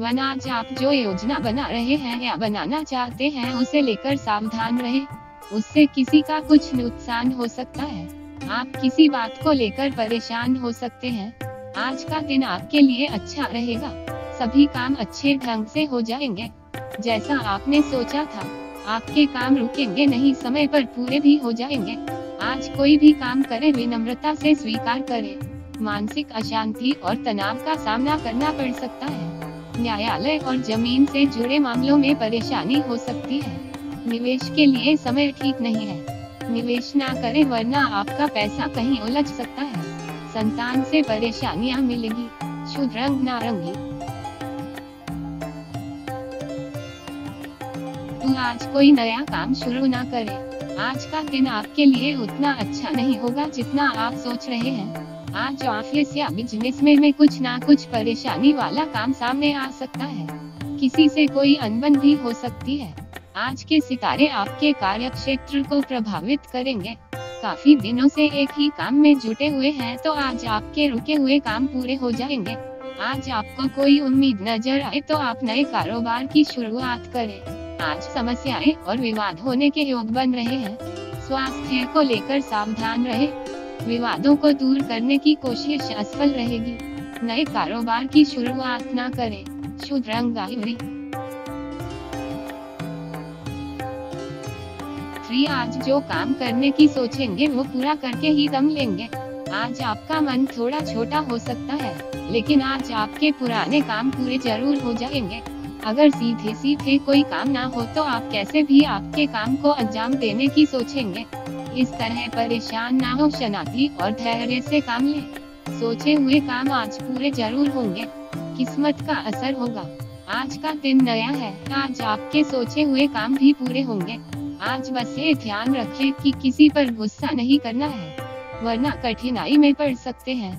वरना आज आप जो योजना बना रहे हैं या बनाना चाहते हैं उसे लेकर सावधान रहे उससे किसी का कुछ नुकसान हो सकता है, आप किसी बात को लेकर परेशान हो सकते हैं, आज का दिन आपके लिए अच्छा रहेगा, सभी काम अच्छे ढंग से हो जाएँगे, जैसा आपने सोचा था, आपके काम रुकेंगे नहीं, समय पर पूरे भी हो जाएँगे, आज कोई भी काम करे, विनम्रता से स्वीकार करें, मानसिक अशांति और तनाव का सामना करना पड़ सकता है। न्यायालय और ज़मीन से जुड़े मामलों में परेशानी हो सकती है। निवेश के लिए समय ठीक नहीं है। निवेश ना करें वरना आपका पैसा कहीं उलझ सकता है। संतान से परेशानियाँ मिलेगी। शुद्ध रंग नारंगी। तू आज कोई नया काम शुरू ना करे। आज का दिन आपके लिए उतना अच्छा नहीं होगा जितना आप सोच रहे हैं। आज ऑफ़िस या बिज़नेस में, में कुछ ना कुछ परेशानी वाला काम सामने आ सकता है। किसी से कोई अनबन भी हो सकती है। आज के सितारे आपके कार्य क्षेत्र को प्रभावित करेंगे। काफ़ी दिनों से एक ही काम में जुटे हुए हैं तो आज आपके रुके हुए काम पूरे हो जाएँगे। आज आपको कोई उम्मीद नज़र आए तो आप नए कारोबार की शुरुआत करें। आज समस्याएँ और विवाद होने के योग बन रहे हैं। स्वास्थ्य को लेकर सावधान रहे। विवादों को दूर करने की कोशिश असफल रहेगी। नए कारोबार की शुरुआत न करें। शुद्ध रंग आइवरी आज जो काम करने की सोचेंगे, वो पूरा करके ही दम लेंगे। आज आपका मन थोड़ा छोटा हो सकता है, लेकिन आज आपके पुराने काम पूरे ज़रूर हो जाएँगे। अगर सीधे सीधे कोई काम ना हो तो आप कैसे भी आपके काम को अंजाम देने की सोचेंगे। इस तरह परेशान ना हो शनाती और धैर्य से काम ले। सोचे हुए काम आज पूरे ज़रूर होंगे। किस्मत का असर होगा। आज का दिन नया है। आज आपके सोचे हुए काम भी पूरे होंगे। आज बस ये ध्यान रखें कि किसी पर गुस्सा नहीं करना है, वरना कठिनाई में पड़ सकते हैं।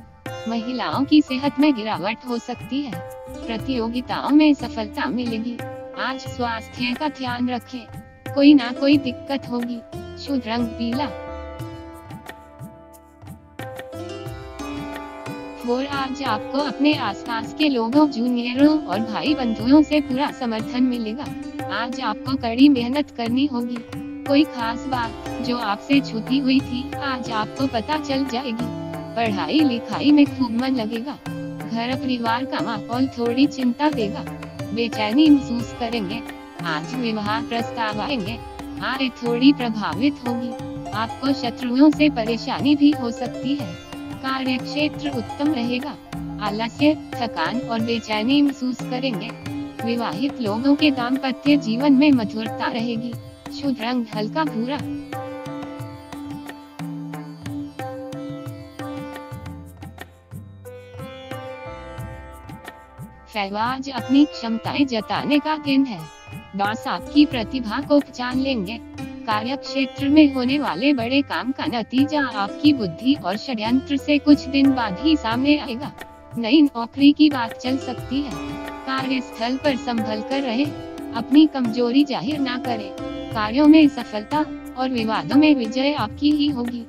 महिलाओं की सेहत में गिरावट हो सकती है। प्रतियोगिताओं में सफलता मिलेगी। आज स्वास्थ्य का ध्यान रखें। कोई ना कोई दिक्कत होगी। शुद्ध रंग पीला। और आज आपको अपने आसपास के लोगों जूनियरों और भाई बंधुओं से पूरा समर्थन मिलेगा। आज आपको कड़ी मेहनत करनी होगी। कोई खास बात जो आपसे छुपी हुई थी, आज आपको पता चल जाएगी। पढ़ाई लिखाई में खूब मन लगेगा। घर परिवार का माहौल थोड़ी चिंता देगा। बेचैनी महसूस करेंगे। आज विवाह प्रस्ताव आएँगे। आय थोड़ी प्रभावित होगी। आपको शत्रुओं से परेशानी भी हो सकती है। कार्य क्षेत्र उत्तम रहेगा। आलस्य, थकान और बेचैनी महसूस करेंगे। विवाहित लोगों के दाम्पत्य जीवन में मधुरता रहेगी। शुद्ध रंग, हल्का भूरा। फैवाज अपनी क्षमताएँ जताने का दिन है। बॉस आपकी प्रतिभा को पहचान लेंगे। कार्य क्षेत्र में होने वाले बड़े काम का नतीजा आपकी बुद्धि और षड्यंत्र से कुछ दिन बाद ही सामने आएगा। नई नौकरी की बात चल सकती है। कार्य स्थल पर संभल कर रहे। अपनी कमज़ोरी ज़ाहिर ना करें। कार्यों में सफलता और विवादों में विजय आपकी ही होगी।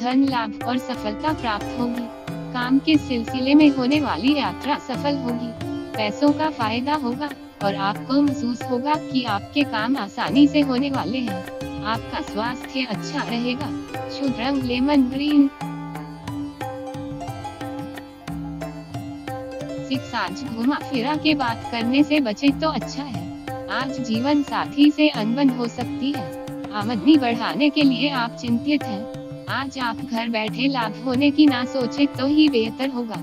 धन लाभ और सफलता प्राप्त होगी। काम के सिलसिले में होने वाली यात्रा सफल होगी। पैसों का फ़ायदा होगा। और आपको महसूस होगा कि आपके काम आसानी से होने वाले हैं। आपका स्वास्थ्य अच्छा रहेगा। शुद्ध रंग, लेमन ग्रीन। सिक्स आज घुमा फिरा के बात करने से बचे तो अच्छा है। आज जीवन साथी से अनबन हो सकती है। आमदनी बढ़ाने के लिए आप चिंतित हैं। आज आप घर बैठे लाभ होने की ना सोचे तो ही बेहतर होगा।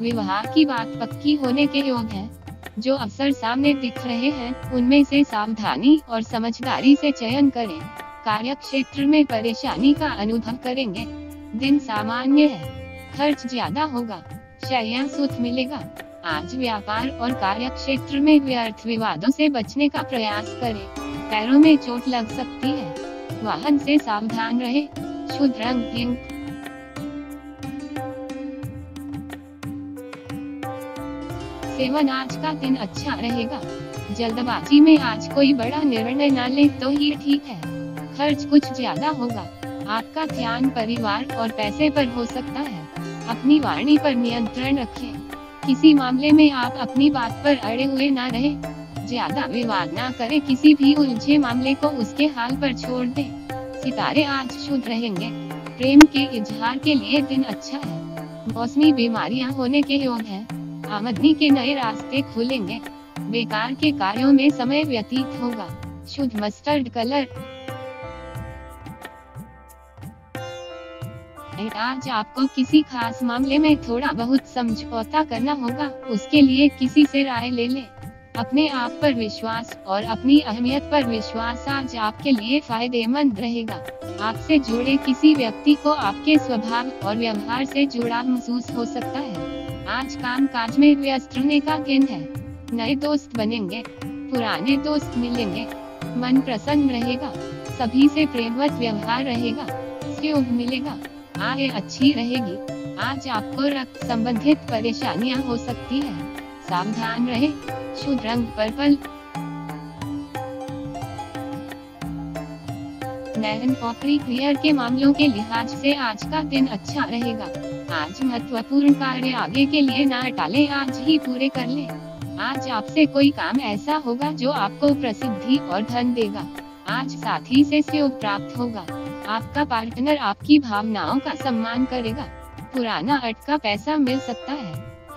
विवाह की बात पक्की होने के योग है। जो अवसर सामने दिख रहे हैं, उनमें से सावधानी और समझदारी से चयन करें। कार्य क्षेत्र में परेशानी का अनुभव करेंगे। दिन सामान्य है। खर्च ज़्यादा होगा। शया सुख मिलेगा। आज व्यापार और कार्य क्षेत्र में व्यर्थ विवादों से बचने का प्रयास करें। पैरों में चोट लग सकती है। वाहन से सावधान रहे। शुद्ध रंग पिंक सेवन आज का दिन अच्छा रहेगा। जल्दबाजी में आज कोई बड़ा निर्णय न ले तो ही ठीक है। खर्च कुछ ज़्यादा होगा। आपका ध्यान परिवार और पैसे पर हो सकता है। अपनी वाणी पर नियंत्रण रखें। किसी मामले में आप अपनी बात पर अड़े हुए ना रहे। ज़्यादा विवाद ना करें। किसी भी उलझे मामले को उसके हाल पर छोड़ दे। सितारे आज शुद्ध रहेंगे। प्रेम के इजहार के लिए दिन अच्छा है। मौसमी बीमारियाँ होने के योग है। आमदनी के नए रास्ते खुलेंगे। बेकार के कार्यों में समय व्यतीत होगा। शुद्ध मस्टर्ड कलर आज आपको किसी खास मामले में थोड़ा बहुत समझौता करना होगा। उसके लिए किसी से राय ले ले। अपने आप पर विश्वास और अपनी अहमियत पर विश्वास आज आपके लिए फ़ायदेमंद रहेगा। आपसे जुड़े किसी व्यक्ति को आपके स्वभाव और व्यवहार से जुड़ा महसूस हो सकता है। आज काम काज में व्यस्त रहने का दिन है। नए दोस्त बनेंगे, पुराने दोस्त मिलेंगे। मन प्रसन्न रहेगा, सभी से प्रेमवत व्यवहार रहेगा। सहयोग मिलेगा आय अच्छी रहेगी। आज आपको रक्त संबंधित परेशानियाँ हो सकती है। सावधान रहे, शुद्ध रंग, पर्पल नयन नौकरी क्लियर के मामलों के लिहाज से आज का दिन अच्छा रहेगा। आज महत्वपूर्ण कार्य आगे के लिए ना टाले, आज ही पूरे कर ले। आज आपसे कोई काम ऐसा होगा जो आपको प्रसिद्धि और धन देगा। आज साथी से सहयोग प्राप्त होगा। आपका पार्टनर आपकी भावनाओं का सम्मान करेगा। पुराना अटका पैसा मिल सकता है।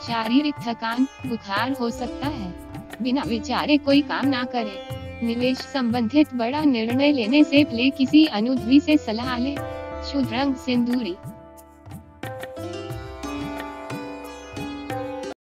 शारीरिक थकान, बुखार हो सकता है। बिना विचारे कोई काम ना करे। निवेश संबंधित बड़ा निर्णय लेने से पहले किसी अनुभवी से सलाह लें। शुद्ध रंग सिंदूरी।